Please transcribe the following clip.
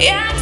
Yeah.